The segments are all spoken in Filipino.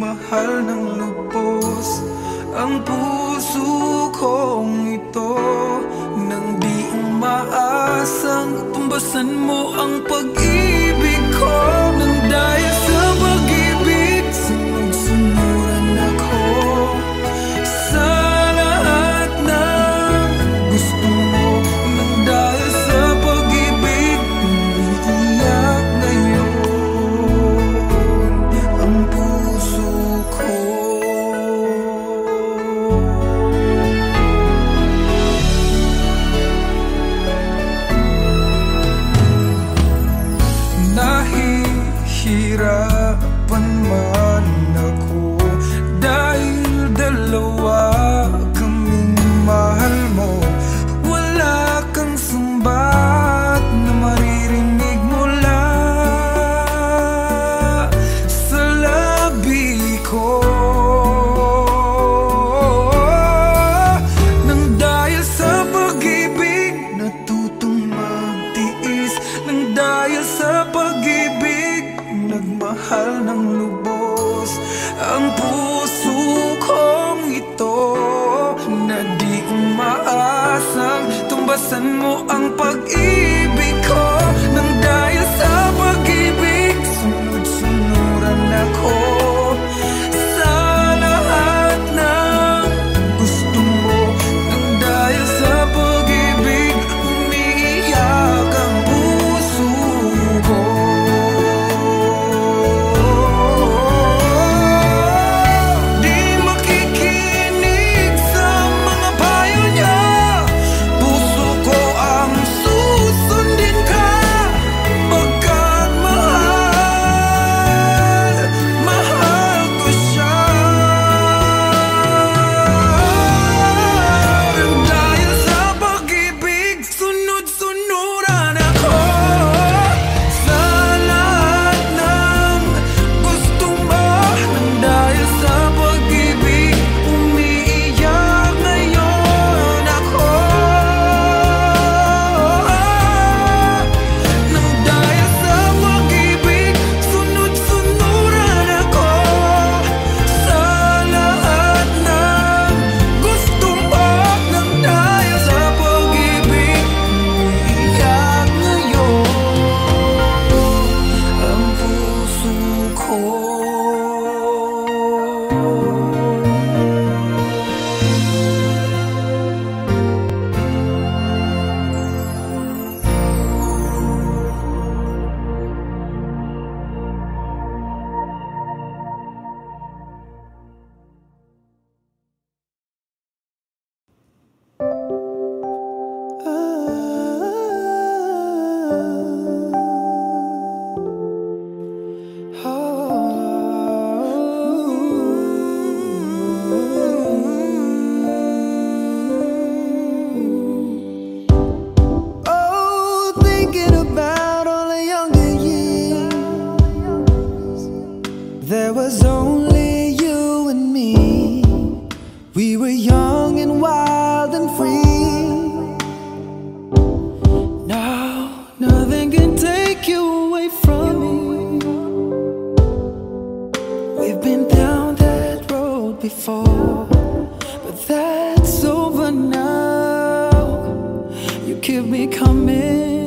minahal ng lubos. Ang puso kong ito Nang di umaasang tumbasan mo ang pag-ibig ko. Nang daya before But that's over now. You keep me coming.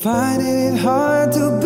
Finding it hard to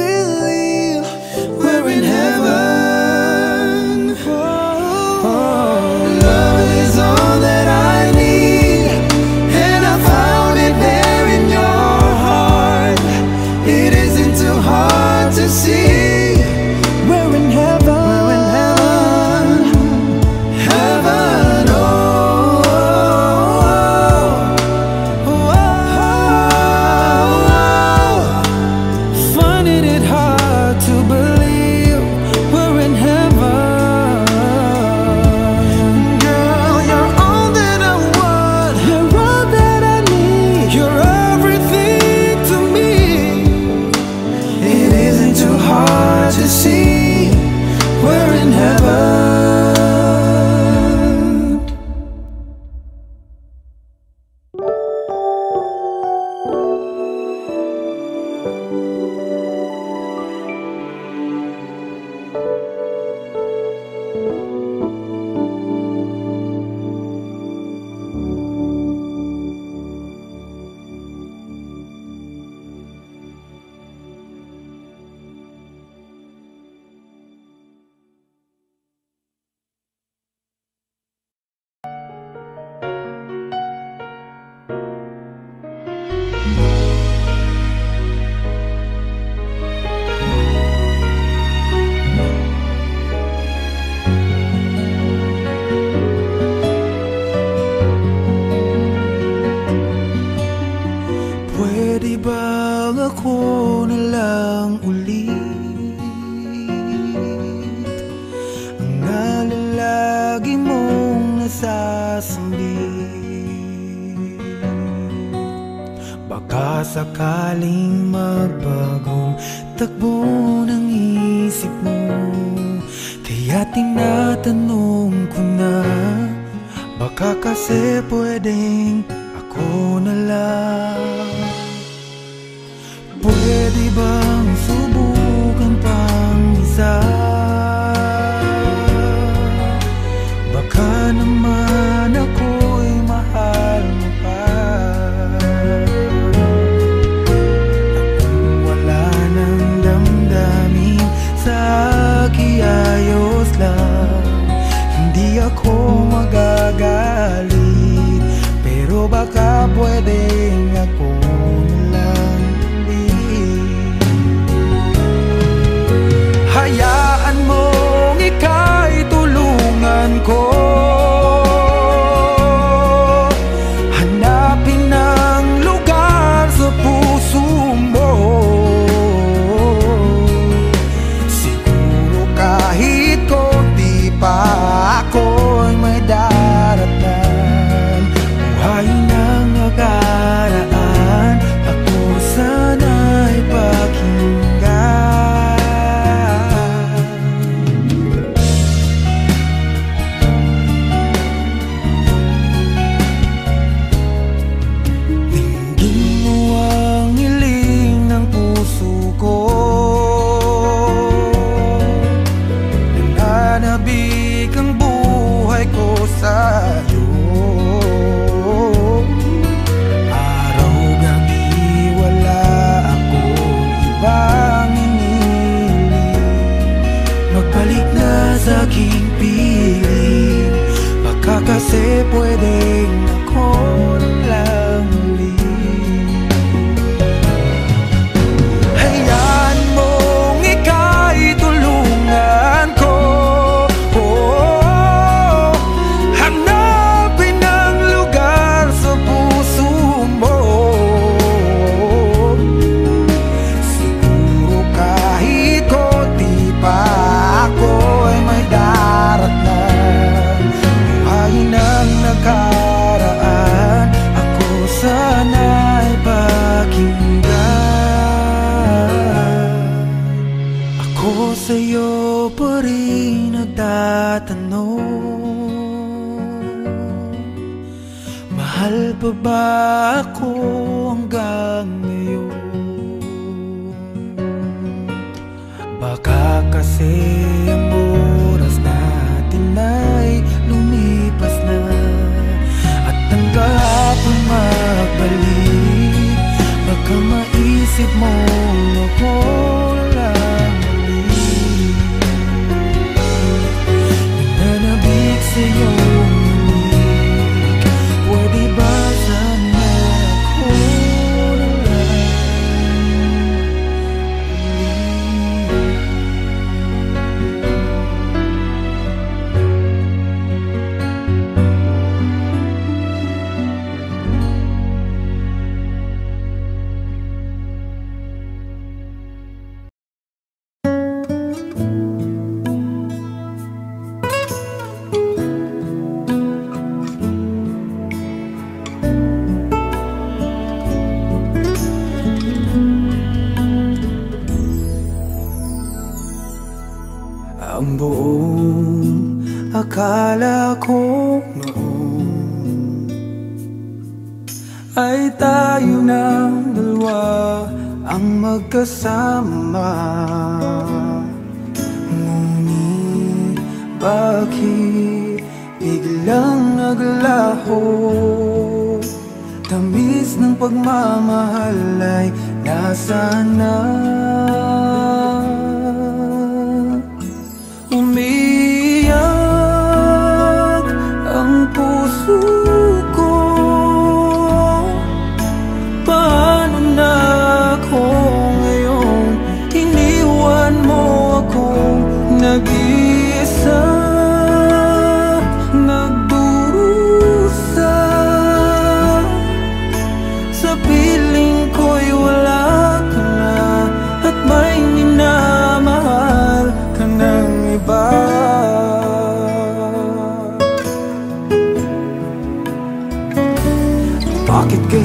pagmamahal ay nasaan na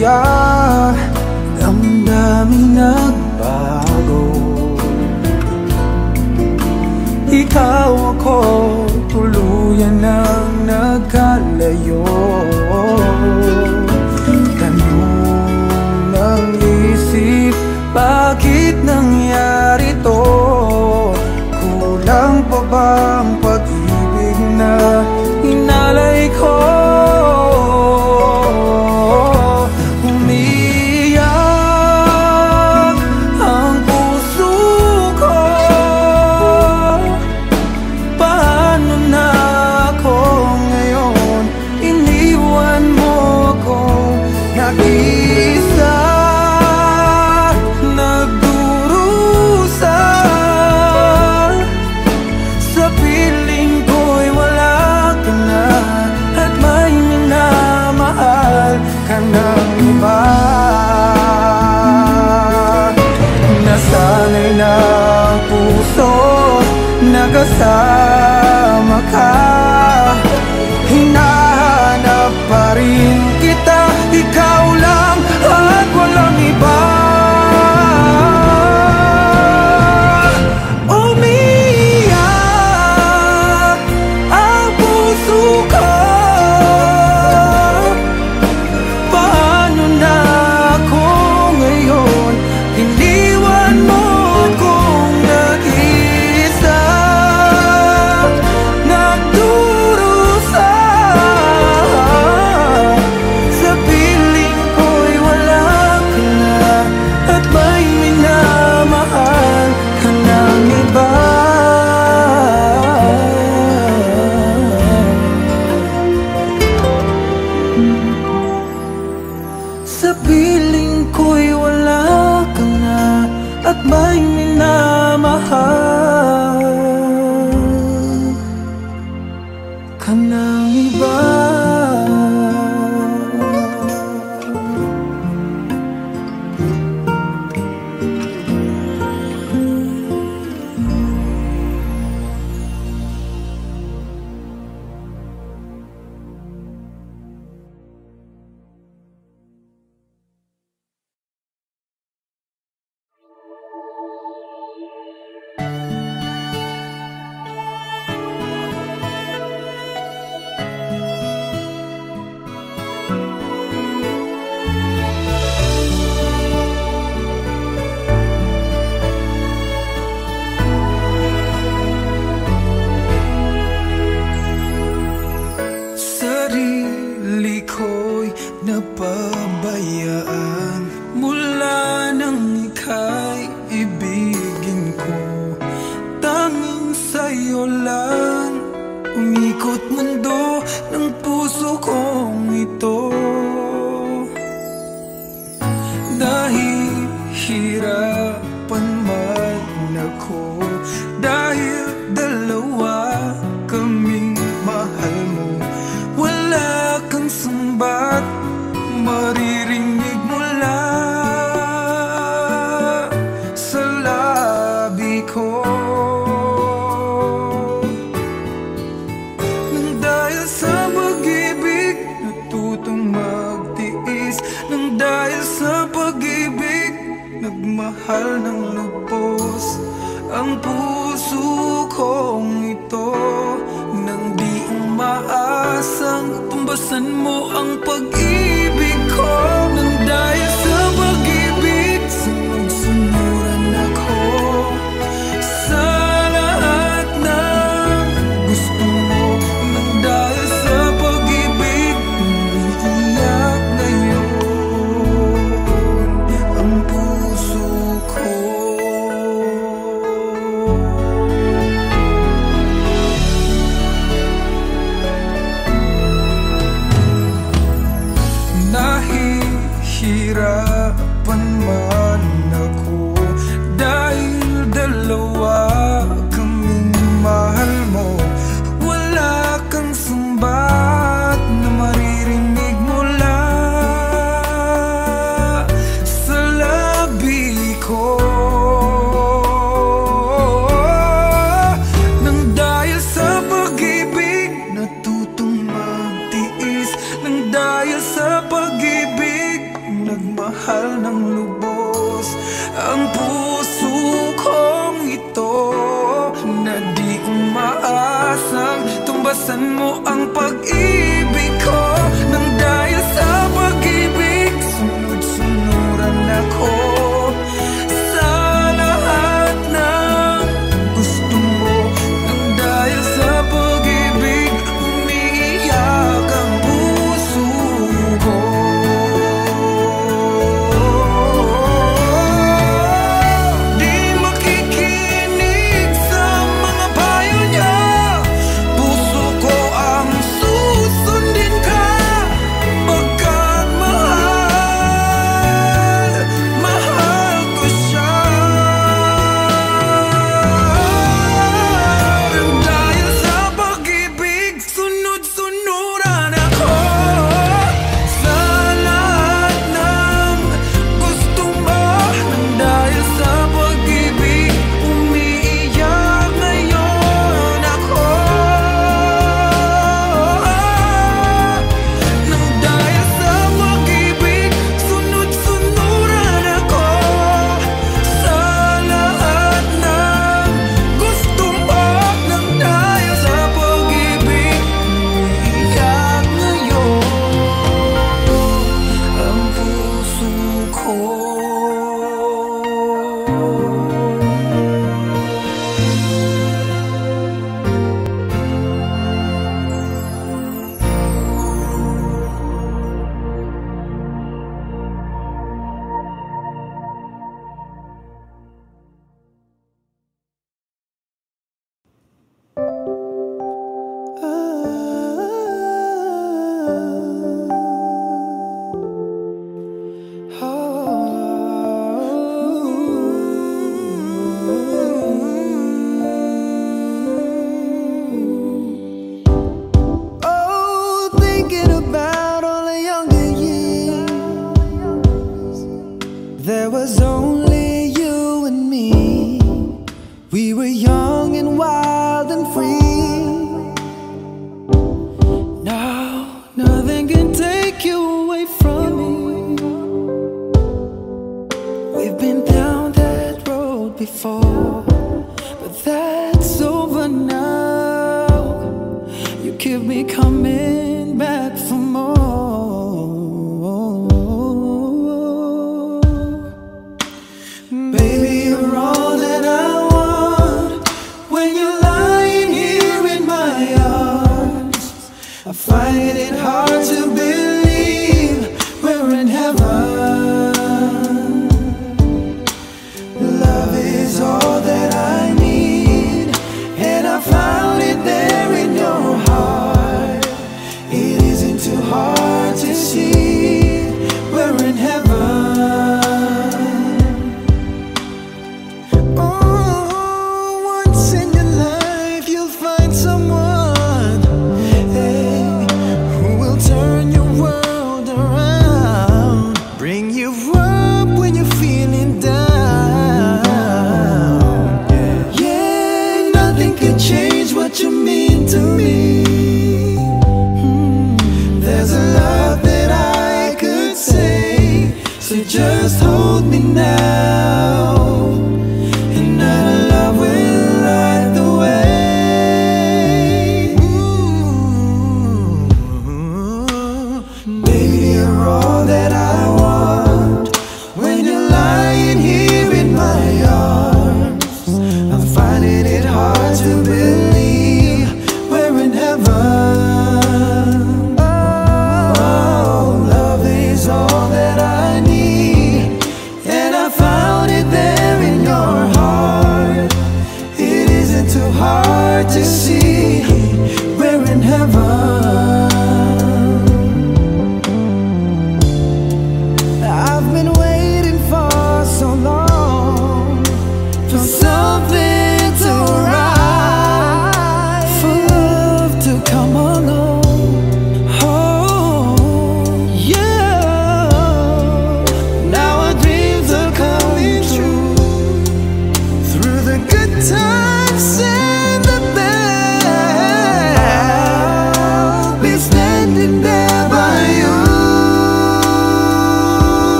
yeah umaasang Tumbasan mo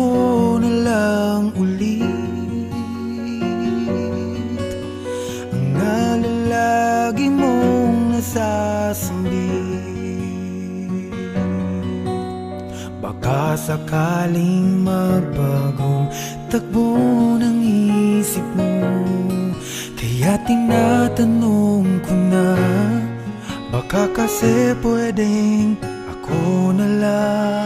ko na lang ulit. Ang nalalagi mong nasasambit Baka sakaling magbagong takbo ng isip mo. Kaya tinatanong ko na Baka kasi pwedeng ako na lang.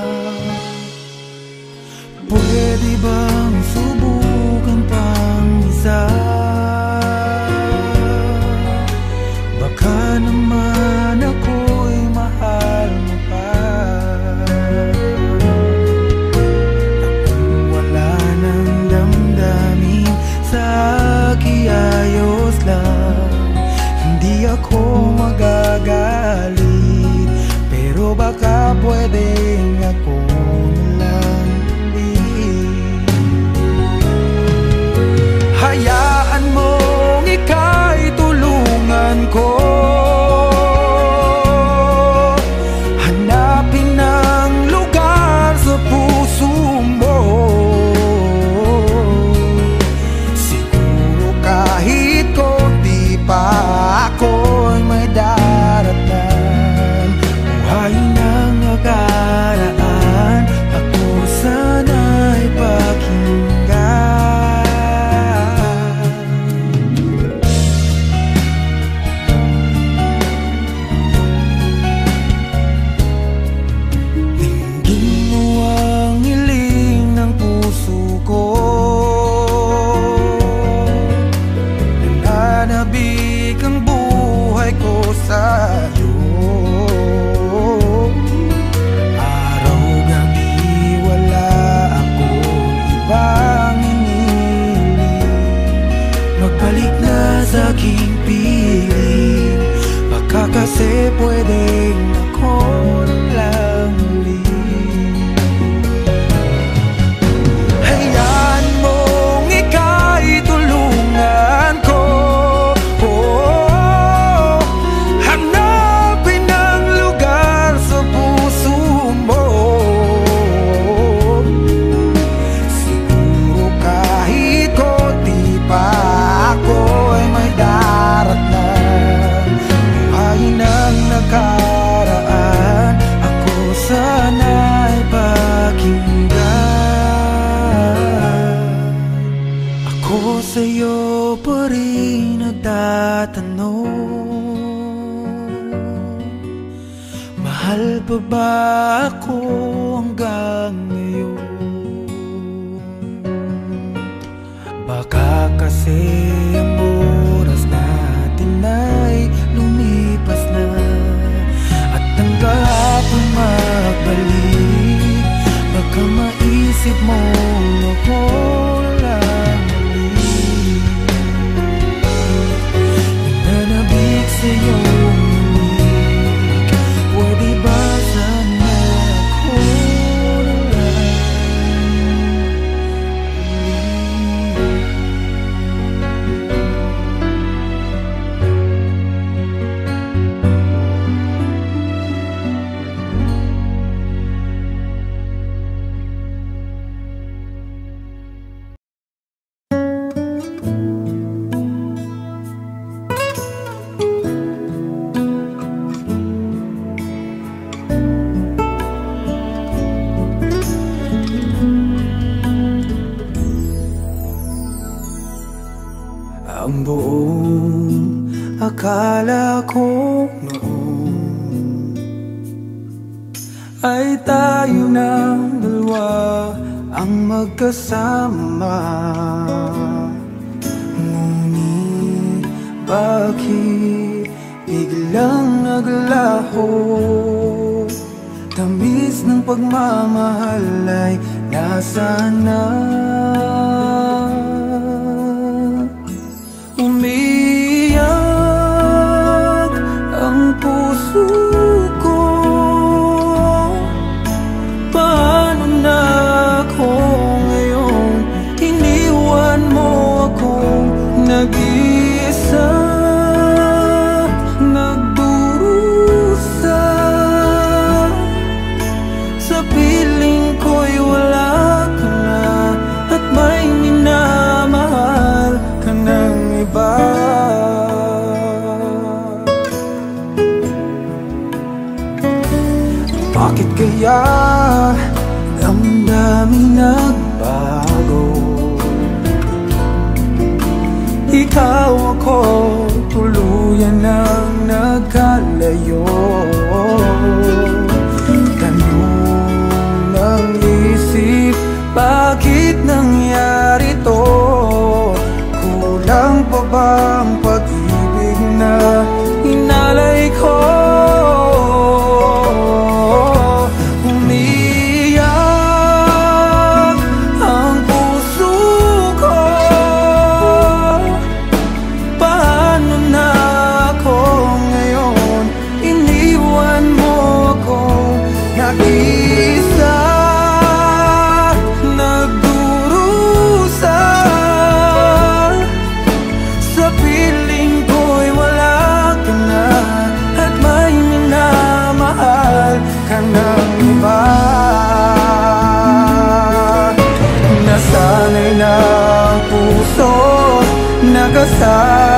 side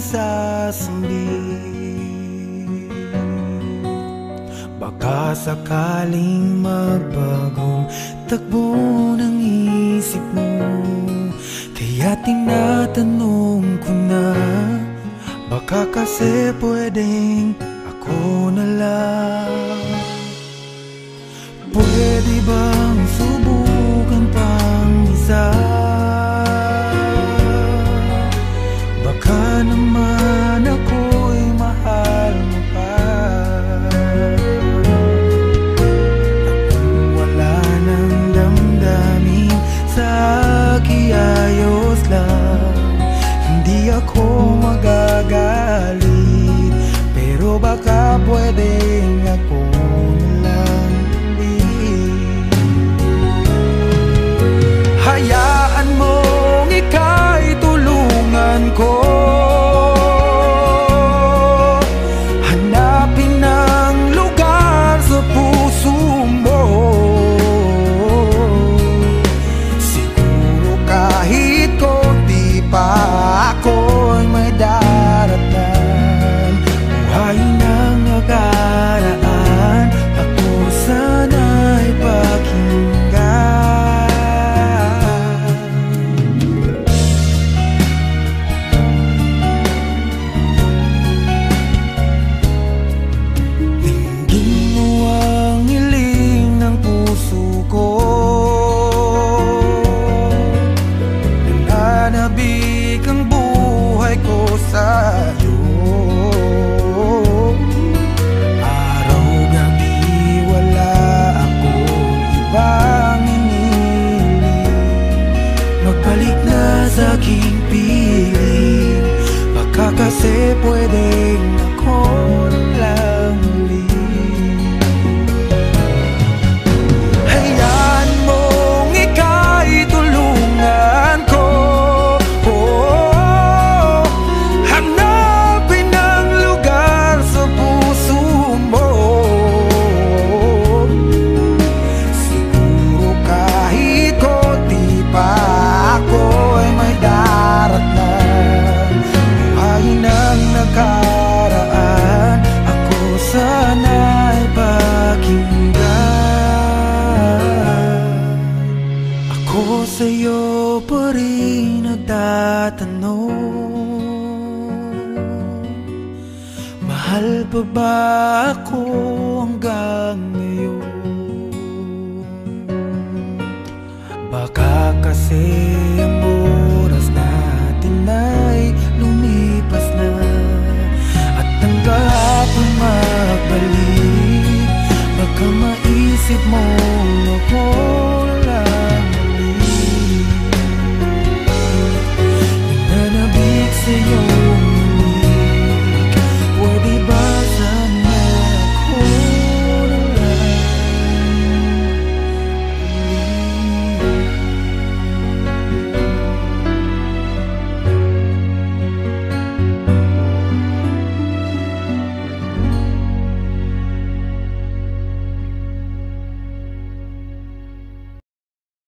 sasambit Baka sakaling magbagong takbo ng isip mo Kaya tinatanong ko na Baka kasi pwedeng ako na lang. Pwede ba loca puede ir. pa